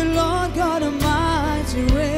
the Lord God Almighty reigns.